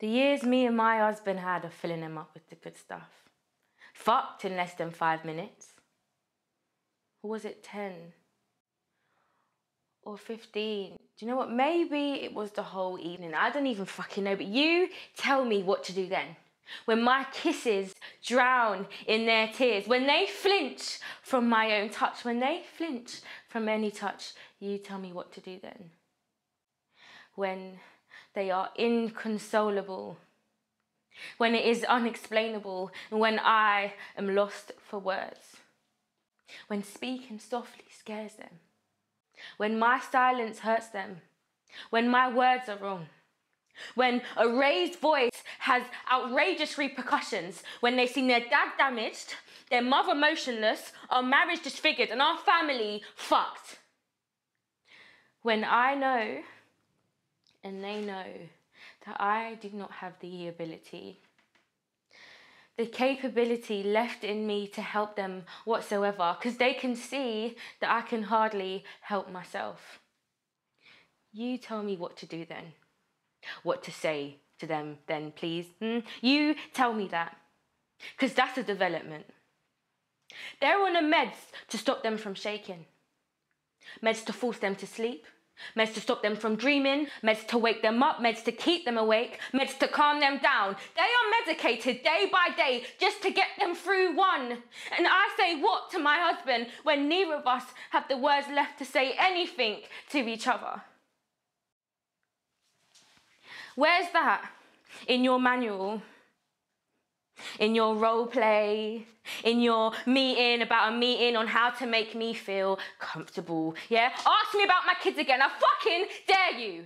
The years me and my husband had of filling him up with the good stuff. Fucked in less than five minutes. Or was it 10? Or 15? Do you know what? Maybe it was the whole evening. I don't even fucking know. But you tell me what to do then. When my kisses drown in their tears, when they flinch from my own touch, when they flinch from any touch, you tell me what to do then. When they are inconsolable, when it is unexplainable, and when I am lost for words, when speaking softly scares them, when my silence hurts them, when my words are wrong, when a raised voice has outrageous repercussions, when they've seen their dad damaged, their mother motionless, our marriage disfigured, and our family fucked. When I know and they know that I do not have the ability, the capability left in me to help them whatsoever, because they can see that I can hardly help myself. You tell me what to do then, what to say to them then, please. Mm? You tell me that, because that's a development. They're on a meds to stop them from shaking, meds to force them to sleep meds to stop them from dreaming, meds to wake them up, meds to keep them awake, meds to calm them down. They are medicated day by day just to get them through one. And I say what to my husband when neither of us have the words left to say anything to each other? Where's that in your manual? in your role play, in your meeting about a meeting on how to make me feel comfortable. Yeah? Ask me about my kids again. I fucking dare you.